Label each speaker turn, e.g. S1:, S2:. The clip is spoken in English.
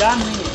S1: जा नहीं है